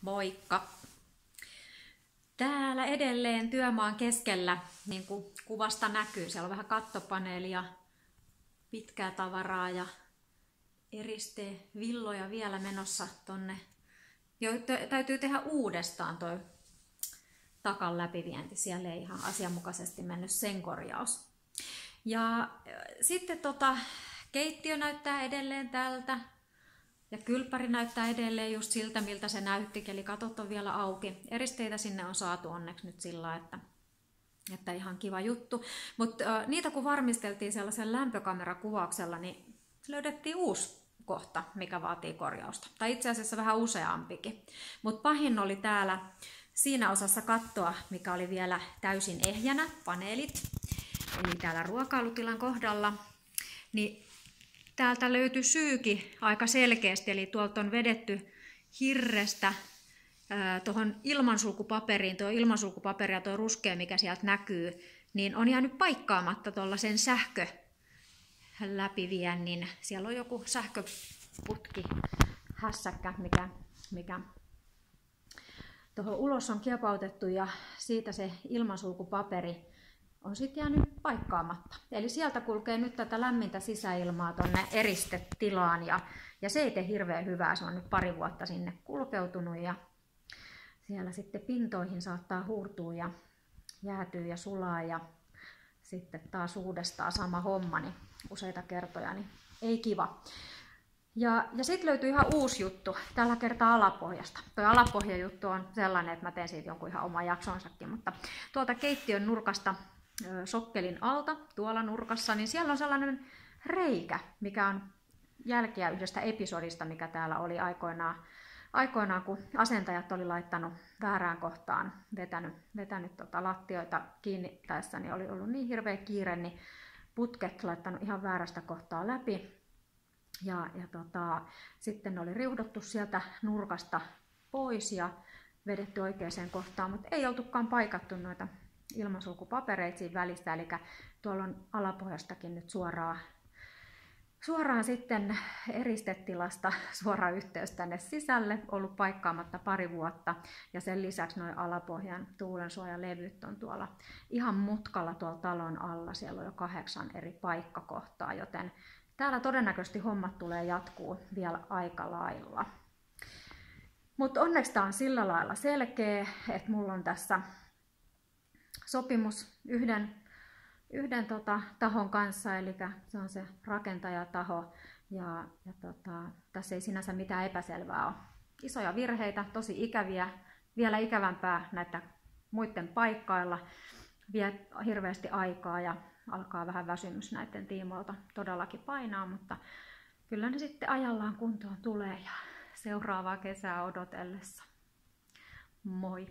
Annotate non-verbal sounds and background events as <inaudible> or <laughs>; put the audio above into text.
Moikka! Täällä edelleen työmaan keskellä, niin kuin kuvasta näkyy, siellä on vähän kattopaneelia, pitkää tavaraa ja eriste villoja vielä menossa tonne. Jo, täytyy tehdä uudestaan toi takan läpivienti. Siellä ei ihan asianmukaisesti mennyt sen korjaus. Ja sitten tota, keittiö näyttää edelleen tältä. Ja kylppäri näyttää edelleen just siltä, miltä se näytti, eli katot on vielä auki. Eristeitä sinne on saatu onneksi nyt sillä, että, että ihan kiva juttu. Mutta äh, niitä kun varmisteltiin sellaisen lämpökamerakuvauksella, niin löydettiin uusi kohta, mikä vaatii korjausta. Tai itse asiassa vähän useampikin. Mutta pahin oli täällä siinä osassa kattoa, mikä oli vielä täysin ehjänä, paneelit, eli täällä ruokailutilan kohdalla, niin täältä löytyi syyki aika selkeästi, eli tuolta on vedetty hirrestä tuohon ilmansulkupaperiin, tuo ilmansulkupaperi ja tuo ruskea, mikä sieltä näkyy, niin on jäänyt paikkaamatta tuollaisen sähkö läpiviennin. Siellä on joku sähköputki, hässäkkä, mikä, mikä tuohon ulos on kiepautettu ja siitä se ilmansulkupaperi on sitten jäänyt paikkaamatta. Eli sieltä kulkee nyt tätä lämmintä sisäilmaa tuonne eristetilaan ja, ja se ei tee hirveän hyvää. Se on nyt pari vuotta sinne kulkeutunut ja siellä sitten pintoihin saattaa huurtua ja jäätyä ja sulaa ja sitten taas uudestaan sama homma niin useita kertoja, niin ei kiva. Ja, ja sitten löytyy ihan uusi juttu, tällä kertaa alapohjasta. Tuo alapohjajuttu on sellainen, että mä teen siitä jonkun ihan oman jaksonsakin, mutta tuolta keittiön nurkasta sokkelin alta, tuolla nurkassa, niin siellä on sellainen reikä, mikä on jälkeä yhdestä episodista, mikä täällä oli aikoinaan, aikoinaan kun asentajat oli laittanut väärään kohtaan, vetänyt, vetänyt tota lattioita kiinni tässä, niin oli ollut niin hirveä kiire, niin putket laittanut ihan väärästä kohtaa läpi. Ja, ja tota, sitten oli riudottu sieltä nurkasta pois ja vedetty oikeaan kohtaan, mutta ei oltukaan paikattu noita ilmansulkupapereita siinä välissä, eli tuolla on alapohjastakin nyt suoraan, suoraan sitten eristetilasta <laughs> suora yhteys tänne sisälle, ollut paikkaamatta pari vuotta, ja sen lisäksi noin alapohjan tuulensuojalevyt on tuolla ihan mutkalla tuolla talon alla, siellä on jo kahdeksan eri paikkakohtaa, joten täällä todennäköisesti hommat tulee jatkuu vielä aika lailla. Mutta onneksi tämä on sillä lailla selkeä, että mulla on tässä sopimus yhden, yhden tota, tahon kanssa, eli se on se rakentajataho. Ja, ja tota, tässä ei sinänsä mitään epäselvää ole. Isoja virheitä, tosi ikäviä, vielä ikävämpää näitä muiden paikkailla. Vie hirveästi aikaa ja alkaa vähän väsymys näiden tiimoilta todellakin painaa, mutta kyllä ne sitten ajallaan kuntoon tulee ja seuraavaa kesää odotellessa. Moi!